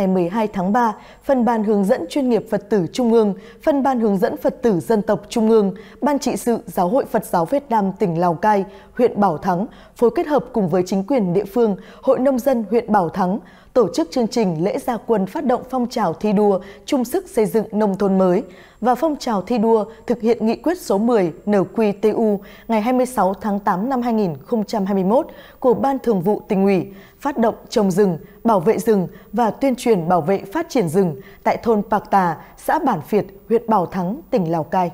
Ngày 12 tháng 3, phân ban hướng dẫn chuyên nghiệp Phật tử Trung ương, phân ban hướng dẫn Phật tử dân tộc Trung ương, Ban trị sự Giáo hội Phật giáo Việt Nam tỉnh Lào Cai, huyện Bảo Thắng, phối kết hợp cùng với chính quyền địa phương, Hội Nông dân huyện Bảo Thắng, tổ chức chương trình lễ gia quân phát động phong trào thi đua chung sức xây dựng nông thôn mới và phong trào thi đua thực hiện nghị quyết số 10 NQTU ngày 26 tháng 8 năm 2021 của Ban Thường vụ tỉnh ủy phát động trồng rừng, bảo vệ rừng và tuyên truyền bảo vệ phát triển rừng tại thôn Pạc Tà, xã Bản Việt, huyện Bảo Thắng, tỉnh Lào Cai.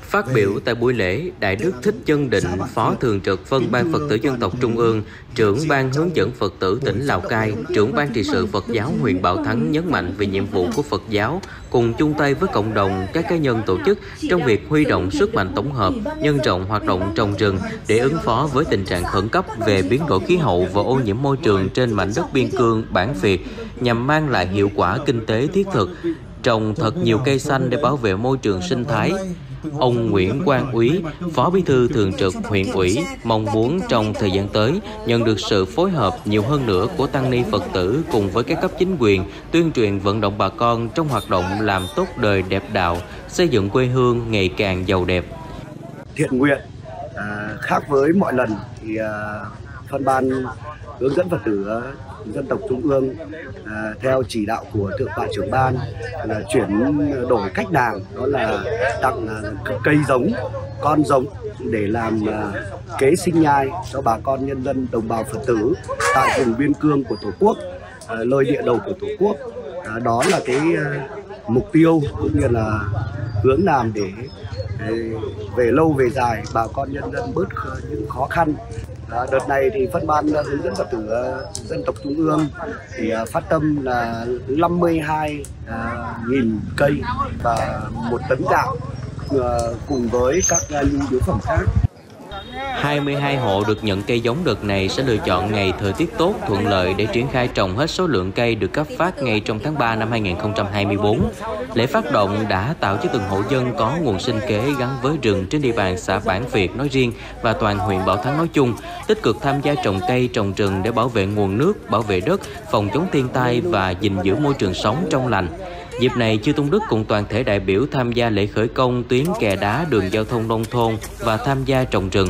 Phát biểu tại buổi lễ, Đại đức Thích Chân Định, Phó Thường trực Phân ban Phật tử Dân tộc Trung ương, trưởng ban hướng dẫn Phật tử tỉnh Lào Cai, trưởng ban trị sự Phật giáo huyện Bảo Thắng nhấn mạnh về nhiệm vụ của Phật giáo cùng chung tay với cộng đồng, các cá nhân tổ chức trong việc huy động sức mạnh tổng hợp, nhân rộng hoạt động trồng rừng để ứng phó với tình trạng khẩn cấp về biến đổi khí hậu và ô nhiễm môi trường trên mảnh đất biên cương bản Việt nhằm mang lại hiệu quả kinh tế thiết thực trồng thật nhiều cây xanh để bảo vệ môi trường sinh thái. Ông Nguyễn Quang Úy, Phó Bí thư Thường trực huyện ủy, mong muốn trong thời gian tới nhận được sự phối hợp nhiều hơn nữa của tăng ni Phật tử cùng với các cấp chính quyền tuyên truyền vận động bà con trong hoạt động làm tốt đời đẹp đạo, xây dựng quê hương ngày càng giàu đẹp. Thiện nguyện à, khác với mọi lần thì à, phân ban hướng dẫn Phật tử ờ, dân tộc trung ương à, theo chỉ đạo của thượng tọa trưởng ban là chuyển đổi cách làm đó là tặng à, cây giống con giống để làm à, kế sinh nhai cho bà con nhân dân đồng bào phật tử tại vùng biên cương của tổ quốc à, lơi địa đầu của tổ quốc. À, đó là cái à, mục tiêu cũng như là hướng làm để về lâu về dài bà con nhân dân bớt những khó khăn. À, đợt này thì phân ban hướng dẫn Phật tử à, dân tộc Trung ương thì à, phát tâm là 52 à, nghìn cây và một tấn gạo cùng với các nhu yếu phẩm khác. 22 hộ được nhận cây giống đợt này sẽ lựa chọn ngày thời tiết tốt, thuận lợi để triển khai trồng hết số lượng cây được cấp phát ngay trong tháng 3 năm 2024. Lễ phát động đã tạo cho từng hộ dân có nguồn sinh kế gắn với rừng trên địa bàn xã Bản Việt nói riêng và toàn huyện Bảo Thắng nói chung, tích cực tham gia trồng cây, trồng rừng để bảo vệ nguồn nước, bảo vệ đất, phòng chống thiên tai và gìn giữ môi trường sống trong lành. Dịp này, Chư Tôn Đức cùng toàn thể đại biểu tham gia lễ khởi công tuyến kè đá đường giao thông nông thôn và tham gia trồng rừng.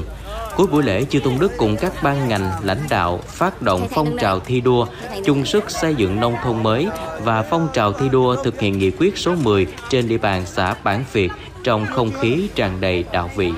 Cuối buổi lễ, Chư Tôn Đức cùng các ban ngành, lãnh đạo phát động phong trào thi đua, chung sức xây dựng nông thôn mới và phong trào thi đua thực hiện nghị quyết số 10 trên địa bàn xã Bản Việt trong không khí tràn đầy đạo vị.